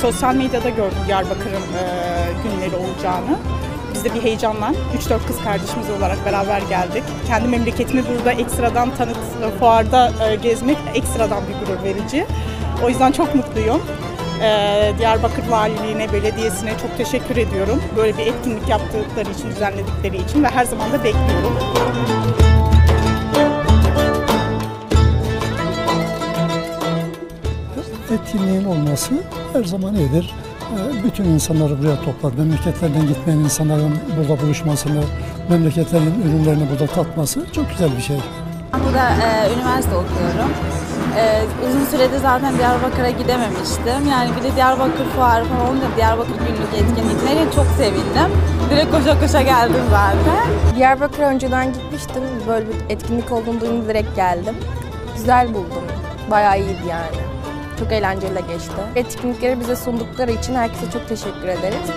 sosyal medyada gördüm Diyarbakır'ın e, günleri olacağını. Biz de bir heyecanla 3-4 kız kardeşimiz olarak beraber geldik. Kendi memleketimi burada ekstradan tanıt, e, fuarda e, gezmek ekstradan bir gurur verici. O yüzden çok mutluyum. E, Diyarbakır Valiliğine, belediyesine çok teşekkür ediyorum. Böyle bir etkinlik yaptıkları için, düzenledikleri için ve her zaman da bekliyorum. Etkinliğin olması her zaman iyidir. Ee, Bütün insanları buraya toplar. Memleketlerden gitmeyen insanların burada buluşmasını, memleketlerin ürünlerini burada tatması çok güzel bir şey. Ben burada e, üniversite okuyorum. E, uzun süredir zaten Diyarbakır'a gidememiştim. Yani bir de Diyarbakır fuarı falan olunca Diyarbakır günlük etkinlikleri çok sevindim. Direkt koşa koşa geldim zaten. Diyarbakır'a önceden gitmiştim. Böyle bir etkinlik olduğunu duyunca direkt geldim. Güzel buldum. Bayağı iyiydi yani. Çok eğlenceli geçti. Etkinlikleri bize sundukları için herkese çok teşekkür ederiz.